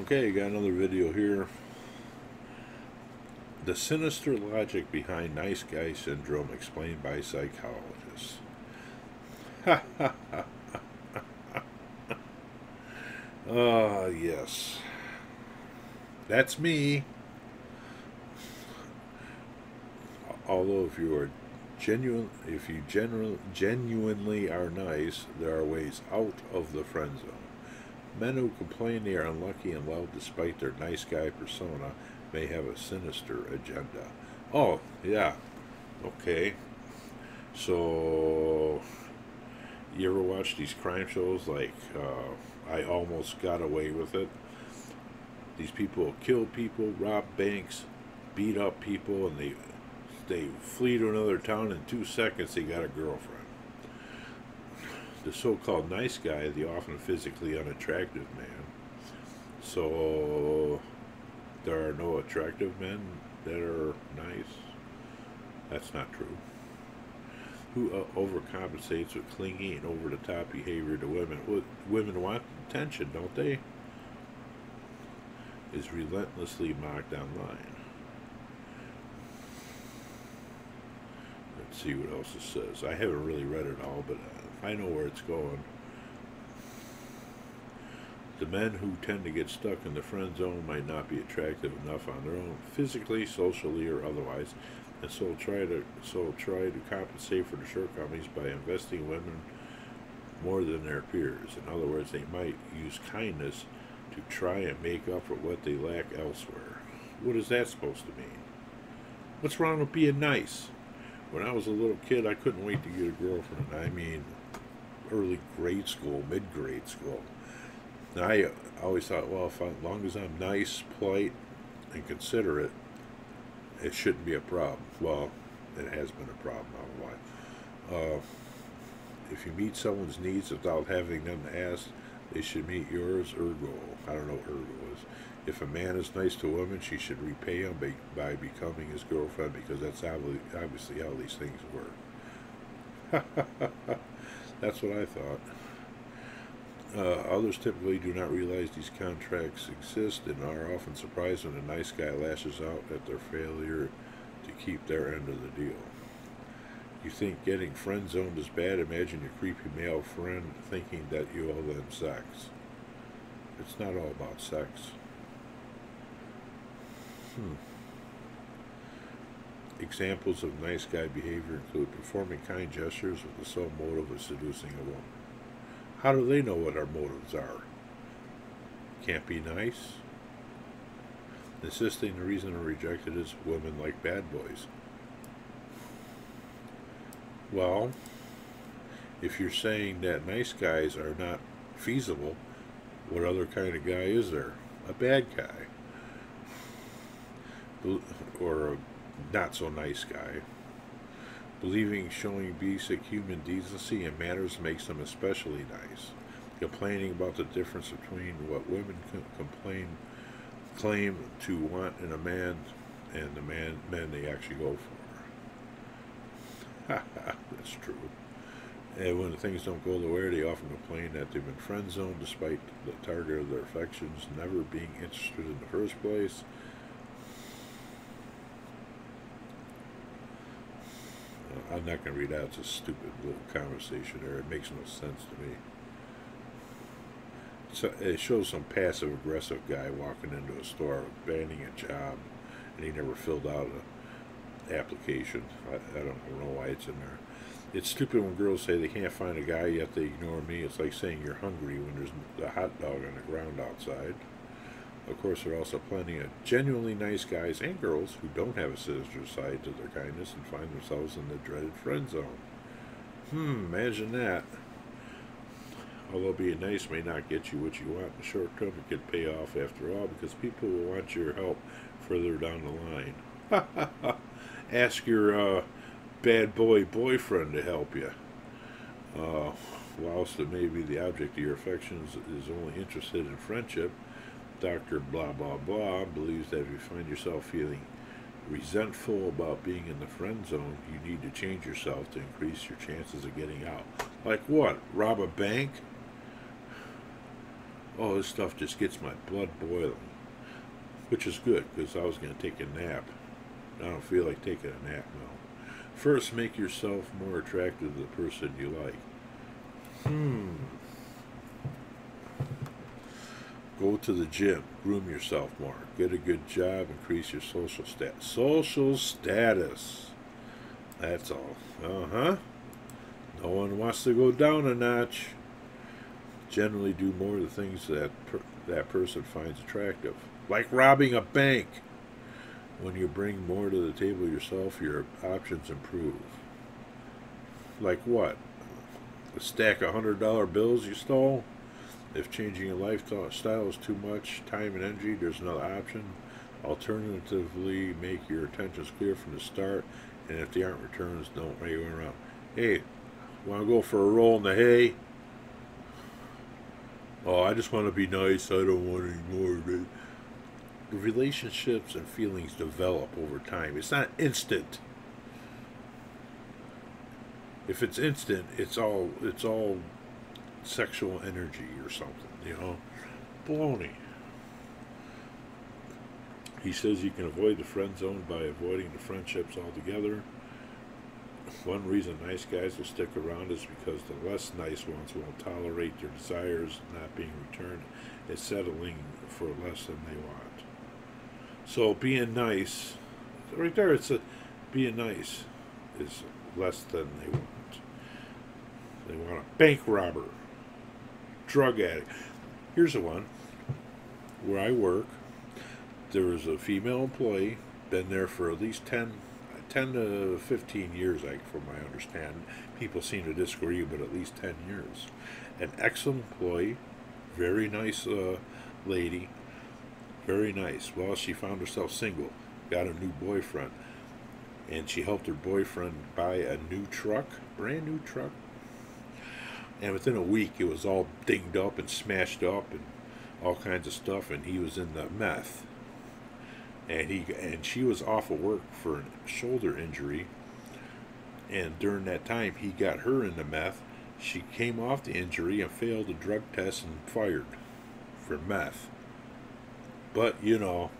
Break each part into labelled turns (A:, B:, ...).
A: Okay, got another video here. The sinister logic behind nice guy syndrome explained by psychologists. Ah, yes. That's me. Although if you are genuine, if you genuinely are nice, there are ways out of the friend zone. Men who complain they are unlucky in love despite their nice guy persona may have a sinister agenda. Oh, yeah. Okay. So, you ever watch these crime shows like uh, I Almost Got Away with It? These people kill people, rob banks, beat up people, and they they flee to another town in two seconds. They got a girlfriend the so-called nice guy, the often physically unattractive man. So there are no attractive men that are nice. That's not true. Who uh, overcompensates with clingy and over-the-top behavior to women? Well, women want attention, don't they? Is relentlessly mocked online. See what else it says. I haven't really read it all, but I know where it's going. The men who tend to get stuck in the friend zone might not be attractive enough on their own, physically, socially, or otherwise, and so try to so try to compensate for the shortcomings by investing women more than their peers. In other words, they might use kindness to try and make up for what they lack elsewhere. What is that supposed to mean? What's wrong with being nice? When I was a little kid, I couldn't wait to get a girlfriend. I mean, early grade school, mid grade school. I always thought, well, if I, as long as I'm nice, polite, and considerate, it shouldn't be a problem. Well, it has been a problem. Don't know why. Uh, if you meet someone's needs without having them ask, they should meet yours. Ergo, I don't know what ergo is. If a man is nice to a woman, she should repay him by, by becoming his girlfriend because that's obviously how these things work. that's what I thought. Uh, others typically do not realize these contracts exist and are often surprised when a nice guy lashes out at their failure to keep their end of the deal. You think getting friend zoned is bad? Imagine your creepy male friend thinking that you owe them sex. It's not all about sex. Hmm. Examples of nice guy behavior include performing kind gestures with the sole motive of seducing a woman. How do they know what our motives are? Can't be nice? Insisting the reason they're rejected is women like bad boys. Well, if you're saying that nice guys are not feasible, what other kind of guy is there? A bad guy. Or a not so nice guy. Believing showing basic human decency and manners makes them especially nice. Complaining about the difference between what women complain claim to want in a man and the man men they actually go for. That's true. And when things don't go the way, they often complain that they've been friend zoned despite the target of their affections never being interested in the first place. I'm not going to read out. It's a stupid little conversation there. It makes no sense to me. So it shows some passive aggressive guy walking into a store banning a job, and he never filled out an application. I, I don't know why it's in there. It's stupid when girls say they can't find a guy yet they ignore me. It's like saying you're hungry when there's a hot dog on the ground outside. Of course, there are also plenty of genuinely nice guys and girls who don't have a sinister side to their kindness and find themselves in the dreaded friend zone. Hmm, imagine that. Although being nice may not get you what you want in the short term, it can pay off after all because people will want your help further down the line. Ask your uh, bad boy boyfriend to help you. Uh, whilst it may be the object of your affections is only interested in friendship, Dr. Blah Blah Blah believes that if you find yourself feeling resentful about being in the friend zone, you need to change yourself to increase your chances of getting out. Like what? Rob a bank? oh, this stuff just gets my blood boiling, which is good because I was going to take a nap. I don't feel like taking a nap now. First, make yourself more attractive to the person you like. Hmm. Go to the gym, groom yourself more, get a good job, increase your social status. Social status. That's all. Uh huh. No one wants to go down a notch. Generally, do more of the things that per that person finds attractive, like robbing a bank. When you bring more to the table yourself, your options improve. Like what? A stack of hundred dollar bills you stole? If changing your lifestyle is too much time and energy, there's another option. Alternatively, make your intentions clear from the start, and if they aren't returns, don't wait around. Hey, want to go for a roll in the hay? Oh, I just want to be nice. I don't want any more of it. Relationships and feelings develop over time. It's not instant. If it's instant, it's all it's all sexual energy or something, you know? Baloney. He says you can avoid the friend zone by avoiding the friendships altogether. One reason nice guys will stick around is because the less nice ones won't tolerate their desires not being returned and settling for less than they want. So being nice, right there, it's a being nice is less than they want. They want a bank robber drug addict. Here's the one where I work. There was a female employee, been there for at least 10, 10 to 15 years, I, from my understanding. People seem to disagree, but at least 10 years. An excellent employee, very nice uh, lady, very nice. Well, she found herself single, got a new boyfriend, and she helped her boyfriend buy a new truck, brand new truck, and within a week it was all dinged up and smashed up and all kinds of stuff and he was in the meth. And he and she was off of work for a shoulder injury. And during that time he got her in the meth. She came off the injury and failed a drug test and fired for meth. But you know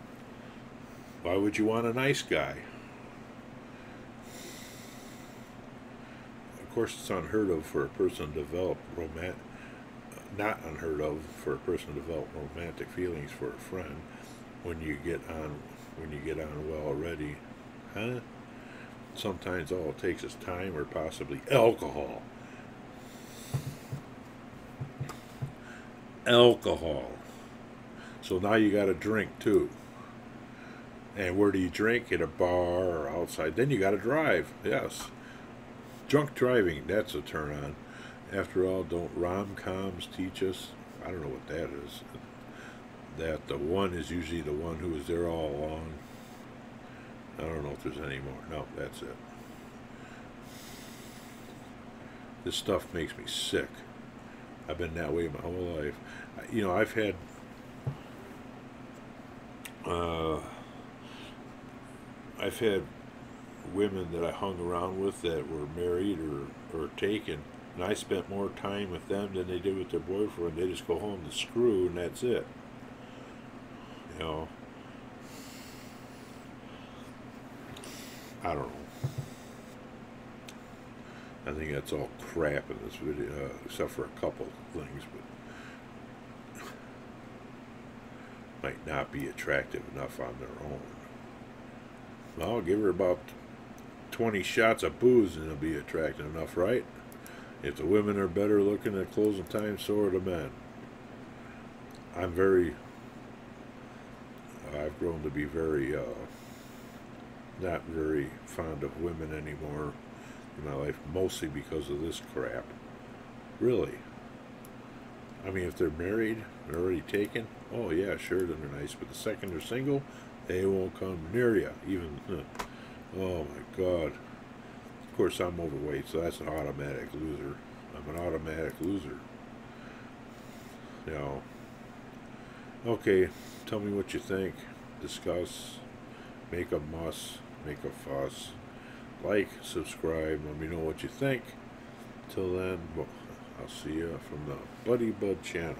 A: why would you want a nice guy of course, it's unheard of for a person to develop romantic, not unheard of for a person to develop romantic feelings for a friend when you get on, when you get on well already, huh? Sometimes all it takes is time or possibly alcohol. Alcohol. So now you got to drink too. And where do you drink? In a bar or outside. Then you got to drive. Yes. Drunk driving, that's a turn on. After all, don't rom coms teach us? I don't know what that is. That the one is usually the one who was there all along. I don't know if there's any more. No, that's it. This stuff makes me sick. I've been that way my whole life. You know, I've had. Uh, I've had women that I hung around with that were married or, or taken, and I spent more time with them than they did with their boyfriend. They just go home to screw, and that's it. You know, I don't know. I think that's all crap in this video, uh, except for a couple things, but might not be attractive enough on their own. I'll give her about 20 shots of booze and it'll be attractive enough, right? If the women are better looking at closing time, so are the men. I'm very, I've grown to be very, uh, not very fond of women anymore in my life, mostly because of this crap. Really. I mean, if they're married, they're already taken, oh yeah, sure, then they're nice. But the second they're single, they won't come near you, even. Oh my god. Of course, I'm overweight, so that's an automatic loser. I'm an automatic loser. Now. Okay, tell me what you think. Discuss. Make a muss. Make a fuss. Like, subscribe. Let me know what you think. Till then, I'll see you from the Buddy Bud channel.